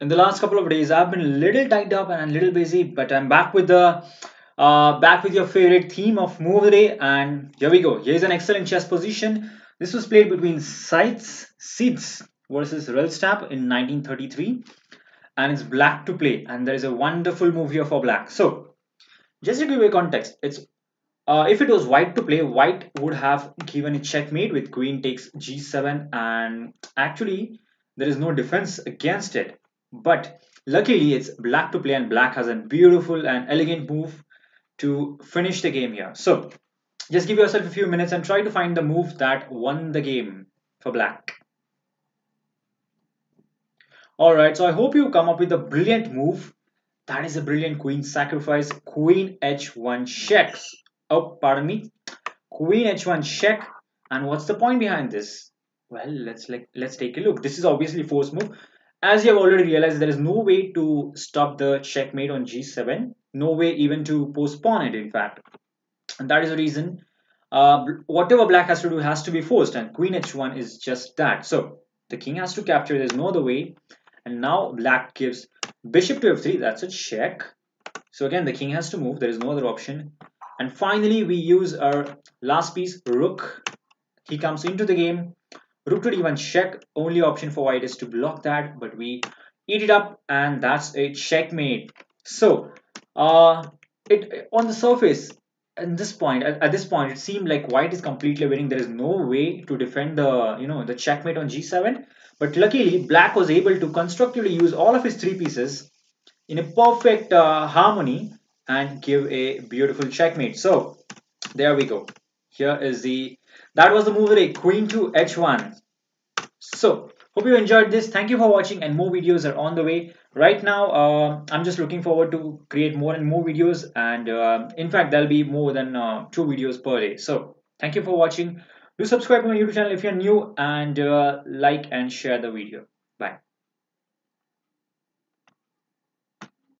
in the last couple of days I've been a little tied up and a little busy, but I'm back with the uh, back with your favorite theme of move of the day, and here we go. Here's an excellent chess position. This was played between Seitz Seeds versus Rellstab in 1933, and it's black to play, and there is a wonderful move here for black. So, just to give you a context, it's uh, if it was white to play, white would have given a checkmate with queen takes g7, and actually there is no defense against it. But luckily, it's black to play, and black has a beautiful and elegant move to finish the game here. So just give yourself a few minutes and try to find the move that won the game for black. Alright, so I hope you come up with a brilliant move. That is a brilliant queen sacrifice. Queen h1 checks. Oh, pardon me. Queen h1 check. And what's the point behind this? Well, let's like let's take a look. This is obviously force move. As you have already realized, there is no way to stop the checkmate on g7. No way even to postpone it, in fact. And that is the reason uh, whatever black has to do has to be forced. And queen h1 is just that. So the king has to capture. There's no other way. And now black gives bishop to f3. That's a check. So again, the king has to move. There is no other option. And finally, we use our last piece, rook. He comes into the game rook to d1 check only option for white is to block that but we eat it up and that's a checkmate. So uh it on the surface at this point at, at, this point it seemed like white is completely winning. There is no way to defend the you know the checkmate on g7 but luckily black was able to constructively use all of his three pieces in a perfect uh, harmony and give a beautiful checkmate. So there we go here is the that was the move today, queen to h1. So, hope you enjoyed this. Thank you for watching and more videos are on the way. Right now, uh, I'm just looking forward to create more and more videos and uh, in fact, there'll be more than uh, two videos per day. So, thank you for watching. Do subscribe to my YouTube channel if you're new and uh, like and share the video. Bye.